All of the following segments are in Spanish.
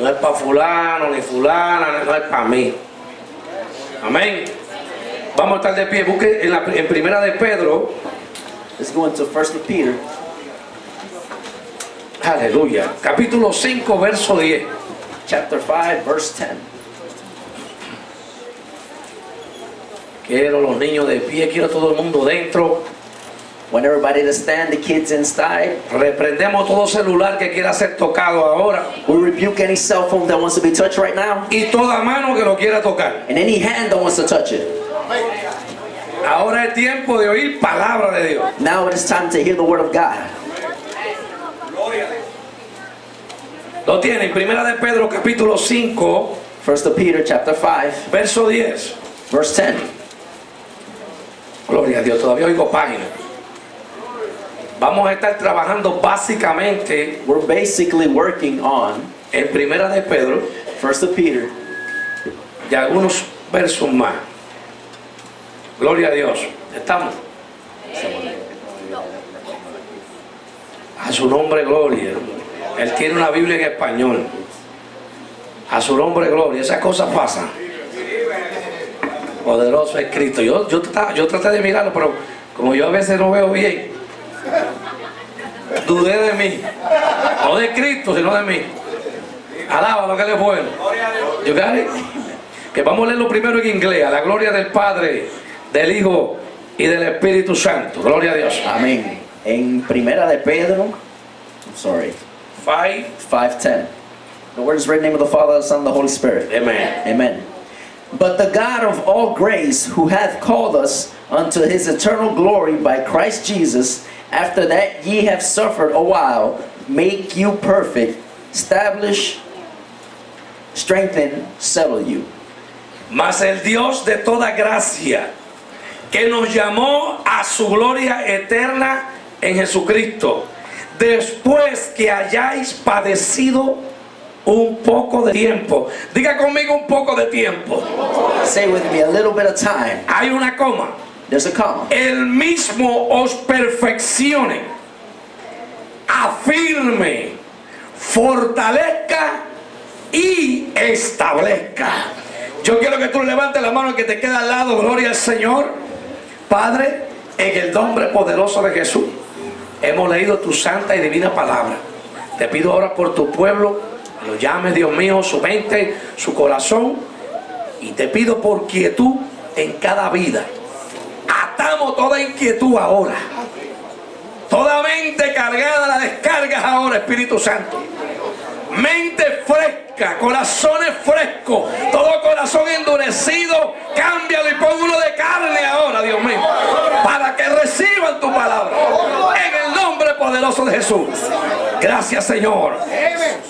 No es para fulano ni fulana, no es para mí. Amén. Vamos a estar de pie. Busque en, la, en primera de Pedro. Let's go into First of Peter, Aleluya. Capítulo 5, verso 10. chapter 5, verse 10. Quiero los niños de pie, quiero todo el mundo dentro. Want everybody to stand, the kids inside. Reprendemos todo celular que quiera ser tocado ahora. We rebuke any cell phone that wants to be touched right now, Y toda mano que lo quiera tocar. and any hand that wants to touch it. Ahora es tiempo de oír palabra de Dios. Now it is time to hear the word of God. Lo tienen. Primera de Pedro, capítulo 5, First of Peter, chapter 5, verso 10. verse 10. Gloria a Dios, todavía oigo página. Vamos a estar trabajando básicamente We're basically working on en Primera de Pedro First of Peter y algunos versos más. Gloria a Dios. ¿Estamos? A su nombre, gloria. Él tiene una Biblia en español. A su nombre, gloria. Esas cosas pasan. Poderoso es Cristo. Yo, yo, yo traté de mirarlo, pero como yo a veces no veo bien, dudé de mí. No de Cristo, sino de mí. Alaba lo que Él es bueno. You got it? Que vamos a leerlo primero en inglés. A la gloria del Padre, del Hijo y del Espíritu Santo. Gloria a Dios. Amén. En Primera de Pedro, I'm sorry, Five. 5:10. The word is written in the name of the Father, the Son, and the Holy Spirit. Amen. Amen. But the God of all grace, who hath called us unto his eternal glory by Christ Jesus, after that ye have suffered a while, make you perfect, establish, strengthen, settle you. Mas el Dios de toda gracia, que nos llamó a su gloria eterna en Jesucristo, después que hayáis padecido un poco de tiempo. Diga conmigo un poco de tiempo. Say with me, a little bit of time. Hay una coma. There's a comma. el mismo os perfeccione, afirme, fortalezca y establezca. Yo quiero que tú levantes la mano que te queda al lado, gloria al Señor. Padre, en el nombre poderoso de Jesús, hemos leído tu santa y divina palabra. Te pido ahora por tu pueblo, lo llame Dios mío, su mente, su corazón, y te pido por quietud en cada vida. Atamos toda inquietud ahora. Toda mente cargada la descargas ahora, Espíritu Santo. Mente fresca, corazones frescos, todo corazón endurecido, cámbialo y póngalo de carne ahora, Dios mío, para que reciban tu palabra. En el nombre poderoso de Jesús. Gracias, Señor.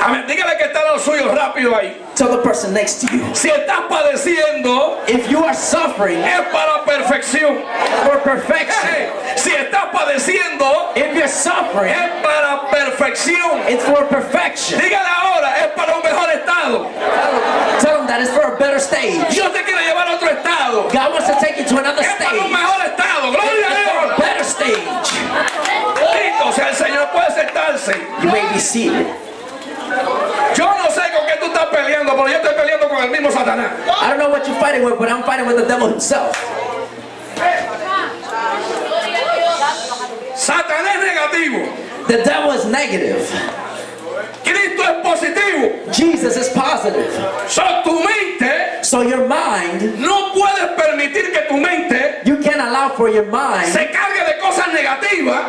Amén. Dígale que está a los suyos rápido ahí. Tell the person next to you. Si estás padeciendo, If you are suffering es para perfección. for perfection, Si estás padeciendo, if you're suffering, es para perfección. it's for perfection. Dígale ahora, es para un mejor estado. Tell them that it's for a better stage. Dios te quiere llevar a otro estado. God wants to take you to another Es para un stage. mejor estado. Gloria a It's for a Dios. better stage. Listo, sea el Señor puede sentarse. You may be seated. Yo no sé con qué tú estás peleando, pero yo estoy peleando con el mismo Satanás. I don't know what you're fighting with, but I'm fighting with the devil himself. Satanás es negativo. The devil is negative. Cristo es positivo. Jesus is positive. So, tu mente, So your mind, no puedes permitir que tu mente you can't allow for your mind se cargue de cosas negativas.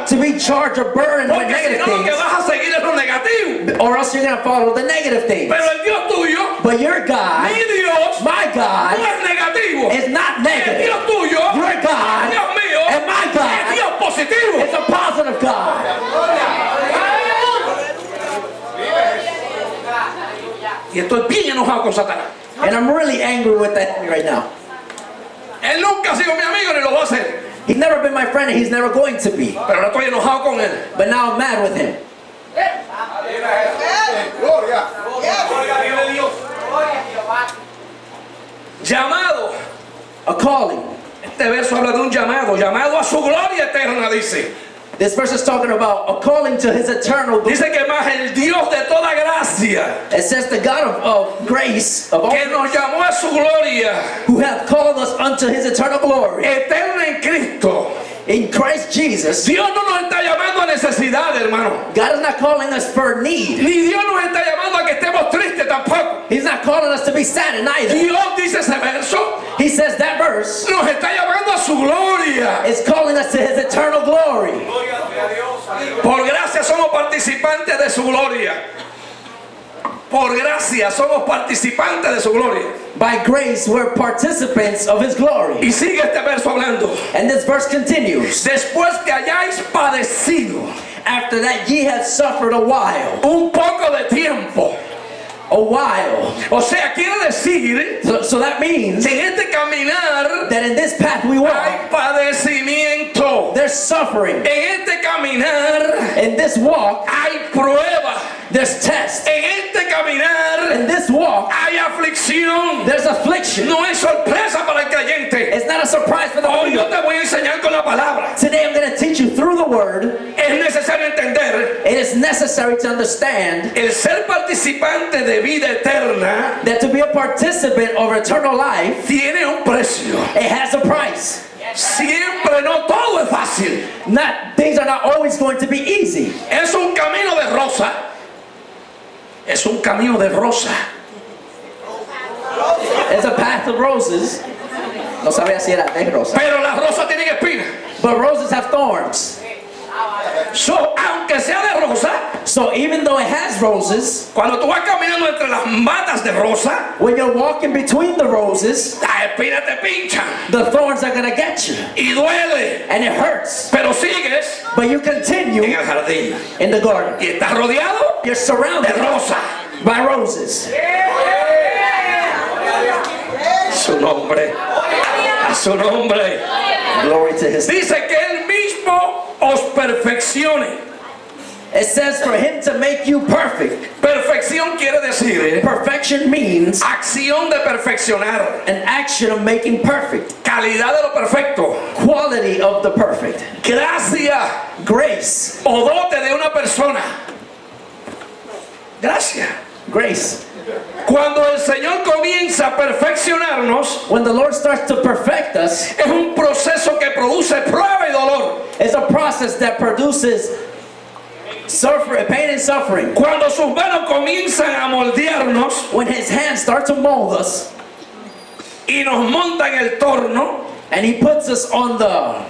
To be charged or burdened with negative no, things, vas a seguir lo negativo. or else you're gonna follow the negative things. Pero el Dios tuyo, But your God, Dios, my no God, es negativo. is not negative. Tuyo, Your God mío, and my God positivo. is a positive God. Y estoy bien enojado con Satanás. And I'm really angry with that right now. Él nunca ha sido mi amigo ni lo va a ser. He's never been my friend and he's never going to be. Pero ahora estoy enojado con él. But now I'm mad with him. Llamado. A calling. Este verso habla de un llamado. Llamado a su gloria eterna, dice. This verse is talking about according to his eternal glory. Dice que más el Dios de toda gracia, It says the God of, of grace, of all, que nos llamó a su gloria who hath called us unto his eternal glory eterna en Cristo. In Christ Jesus. Dios no nos está llamando a necesidad, hermano. God is not calling us for need. Ni Dios nos está llamando a que estemos tristes tampoco. He's not calling us to be sad and either. Dios dice ese verso, He says that verse nos está llamando a su gloria. is calling us to his eternal glory. Por gracia somos participantes de su gloria. Por gracia somos participantes de su gloria. By grace, we're participants of his glory. Y sigue este verso hablando. And this verse continues. Después que hayáis padecido After that, ye have suffered a while. un poco de tiempo. A while. O sea, quiere decir So, so that means que en este caminar that in this path we walk, hay padecimiento. there's suffering. En este caminar In this walk, hay prueba. there's test. En este caminar In this walk, hay aflicción. there's affliction. No es sorpresa para el creyente. It's not a surprise for the Hoy yo te voy a enseñar con la palabra. Today, I'm going to teach you through the word. Es necesario entender It is necessary to understand el ser participante de vida eterna that to be a participant of eternal life, tiene un precio. it has a price. Siempre no todo es fácil. Not things are not always going to be easy. Es un camino de rosa. Es un camino de rosa. It's a path of roses. No sabía si era de rosa. Pero las rosas tienen espinas. But roses have thorns. So, aunque sea de rosa, So even though it has roses, cuando tú vas caminando entre las matas de rosa, when you're walking between the roses, las espinas te pinchan the thorns are to get you. y duele. And it hurts. Pero sigues But you en continue el jardín in the garden. y estás rodeado You're de surrounded rosa. by roses. Su nombre. A su nombre. Glory to his Dice que él mismo os perfeccione. It says for him to make you perfect. Perfección quiere decir Perfection means acción de perfeccionar, an action of making perfect. calidad de lo perfecto, Quality of the perfect. gracia Grace. o dote de una persona. Gracia. Grace. Cuando el Señor comienza a perfeccionarnos, When the Lord starts to perfect us, es un proceso que produce prueba y dolor. it's a process that produces suffer, pain and suffering. Cuando sus manos comienzan a moldearnos When his hands start to mold us y nos monta en el torno, and he puts us on the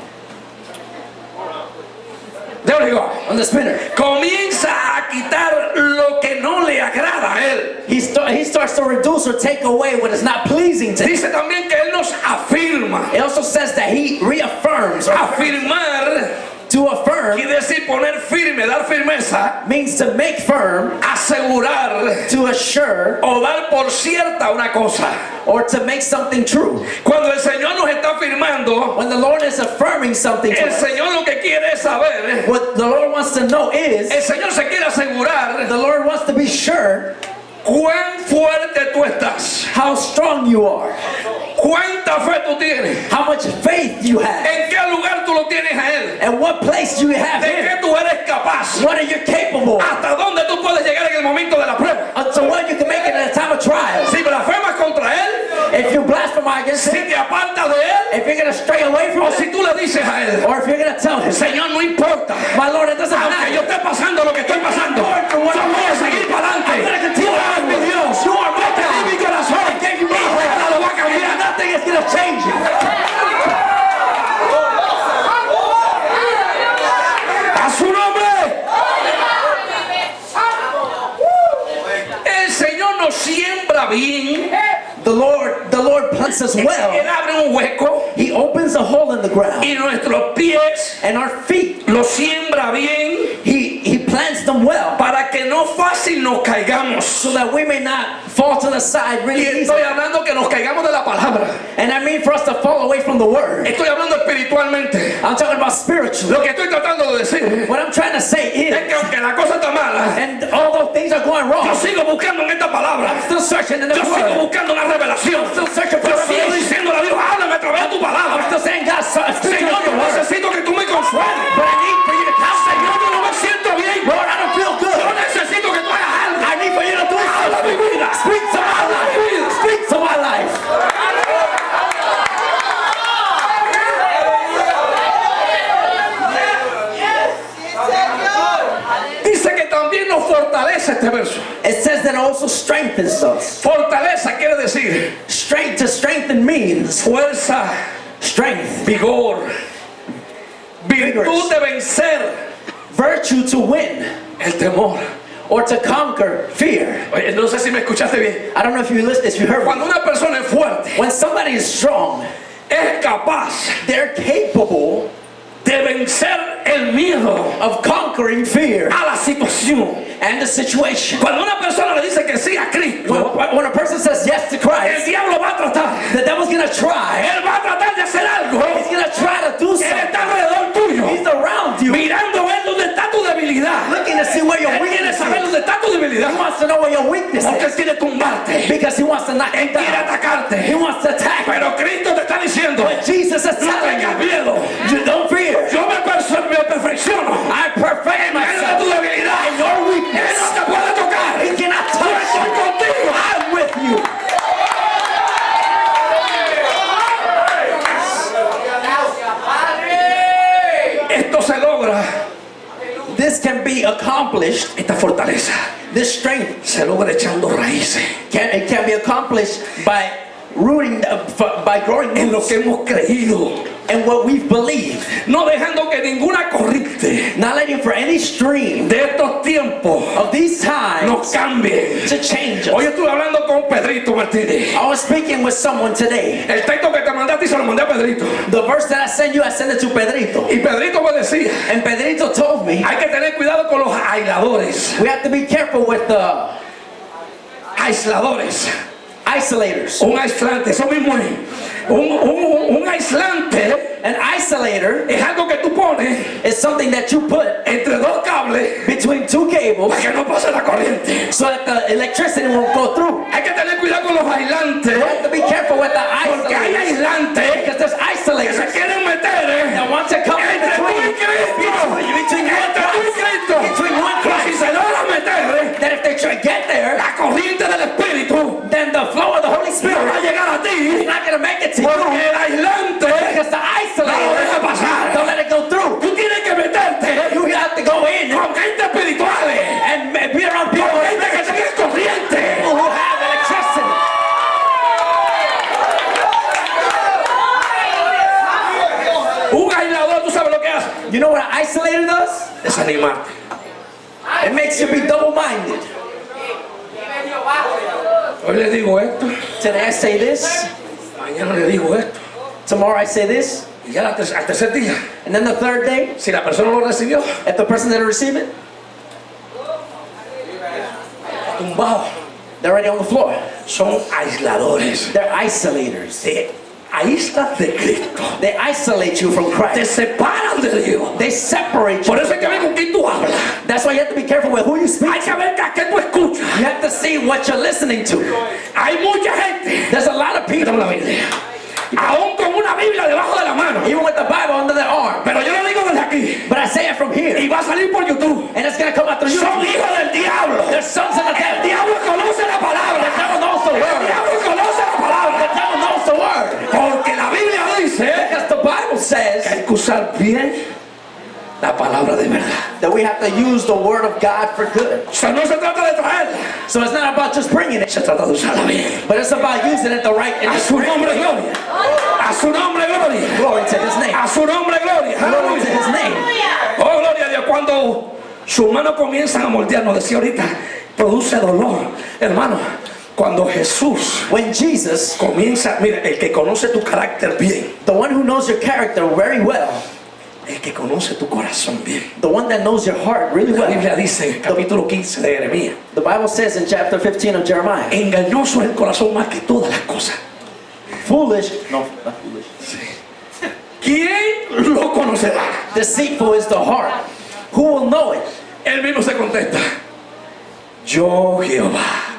Dios digo, on the spinner, comienza a quitar lo que no le agrada a él. he, start, he starts to reduce or take away what is not pleasing to him. Dice también que él nos afirma. It also says that he reaffirms or Afirmar to affirm quiere decir poner firme, dar firmeza, means to make firm, asegurar to assure, o dar por cierta una cosa. or to make something true. Cuando el Señor nos está afirmando, When the Lord is affirming something el Señor lo que quiere es saber, what the Lord wants to know is, el Señor se quiere asegurar the Lord wants to be sure cuán fuerte tú estás, how strong you are, cuánta fe tú tienes, how much faith you have, en qué lugar tú lo tienes a Él, and what place you have de qué tú eres capaz, What are you capable hasta dónde tú puedes llegar en el momento de la prueba. Until when you can make it in a time of trial. Si blasfemas contra Él, If you blaspheme against si Him, te apartas de Él, if you're to stray away from o Him, si tú le dices a Él, or if you're to tell Him, Señor, no importa. My Lord, it doesn't Aunque yo matter. esté pasando lo que estoy pasando, yo voy a seguir para adelante. Tú eres mi Dios. You are my Te di mi God. corazón. I gave you my Y nada lo va a heart. cambiar. And nothing is going to change it. A su nombre. El Señor nos siembra bien. The Lord, the Lord plants us Él well. abre un hueco He opens a hole in the ground, y nuestros pies and our feet, los siembra bien He He plants them well, para que no fácil nos caigamos. so that we may not fall to the side Y really easy. estoy hablando que nos caigamos de la palabra. And I mean for us to fall away from the word. Estoy hablando espiritualmente. I'm talking about spiritually. Lo que estoy tratando de decir What I'm trying to say es is, que aunque la cosa está mala, and are going yo sigo buscando en esta palabra. I'm still searching in the Yo sigo buscando una revelación. Still searching for Yo sigo revelation. Fortalece este verso. It says that also strengthens us. Fortaleza quiere decir Strength to strengthen means fuerza, strength, vigor, virtud de vencer virtue to win, el temor. or to conquer fear. Oye, no sé si me escuchaste bien. I don't know if you listen, if you heard. Cuando una persona es fuerte, When somebody is strong, es capaz they're capable de vencer el miedo of conquering fear a la situación. and the situation. Cuando una persona le dice que sí a When, Cristo, when a person says yes to el Christ, diablo va a tratar. the devil's gonna try. Él va a tratar de hacer algo. He's gonna try to do Él something. está alrededor tuyo, He's around you, mirando a ver dónde está tu debilidad. looking to see where your Él quiere weakness saber is. dónde está tu debilidad. He wants to know where your weakness Porque Él quiere tumbarte. because he wants to knock Él you quiere down. He atacarte. wants to attack. Pero Cristo te está diciendo, But Jesus is no telling tengas you, miedo. you don't fear. Yo me, perso- me perfecciono. I perfect En medio de tu myself debilidad. in your Él weakness. no te puede tocar. He cannot Yo touch estoy you. contigo. I'm with you. Esto se logra. This can be accomplished. Esta fortaleza This strength se logra echando raíces can it can be accomplished by rooting uh, by growing en lo que hemos creído. and what we've believed. No dejando que ninguna corriente Not letting for any stream de estos tiempos of these times nos cambie. to change Hoy us. estuve hablando con Pedrito Martínez. I was speaking with someone today. El texto que te mandé a ti se lo mandé a Pedrito. The verse that I sent you, I sent it to Pedrito. Y Pedrito me decía, And Pedrito told me hay que tener cuidado con los aisladores. we have to be careful with the Aisladores. isolators. Un aislante, eso mismo es. Un, un- un aislante An isolator es algo que tú pones is something that you put entre dos cables between two cables para que no pase la corriente. so that the electricity won't go through. Hay que tener cuidado con los aislantes. You have to be careful with the Porque hay isolators aislantes because there's que se isolators quieren meter that want to come entre tú y Cristo. between one Entre tú y Christ, between to make it to Porque you el aislante no lo deja pasar. don't let it go through. Tú tienes que meterte You have to go in con gente espirituales. and be around people Con gente que tiene corriente. who have electricity. Un aislador, ¿tú sabes lo que hace? You know what an isolator does? Desanimarte. It makes you be double-minded. Hoy le digo esto, Today I say this, mañana le digo esto. tomorrow I say this, Y ya al ter- al tercer día, and then the third day, si la persona lo recibió, if the person didn't receive it, tumbado. they're already on the floor. Son aisladores. They're isolators. Te aíslas de Cristo. They isolate you from Te Christ. separan de Dios. They separate you. Por eso hay que ver con quién tú hablas. That's why you have to be careful with who you speak. Hay que ver a qué tú escuchas. You have to see what you're listening to. Hay mucha gente. There's a lot of people, la Biblia. Aún con una Biblia debajo de la mano. even with the Bible under their arm. Pero yo lo digo desde aquí. But I say it from here, Y va a salir por YouTube. and it's gonna come out through you. Son hijos del diablo. They're sons of the El devil. diablo conoce la The palabra. devil knows the El word. diablo conoce la The palabra. devil knows the word. Porque la Biblia dice Because the Bible que says hay que usar bien la palabra de verdad. that we have to use the word of God for good. O sea, no se trata de traerla, So it's not about just bringing it, se trata de usarla bien. but it's about using it the right A su nombre gloria. A su nombre gloria. Glory to his name. A su nombre gloria. Glory to his name. Oh, gloria a Dios. Cuando sus manos comienzan a moldear, nos decía ahorita, produce dolor. Hermano, cuando Jesús When Jesus, comienza, mira, el que conoce tu carácter bien, the one who knows your character very well, el que conoce tu corazón bien. the one that knows your heart really La well, Biblia dice, capítulo 15 de Jeremías, the Bible says in chapter 15 of Jeremiah, engañoso es el corazón más que todas las cosas. foolish, no, not foolish, ¿Quién lo conocerá? deceitful is the heart. Who will know it? Él mismo se contesta, yo Jehová.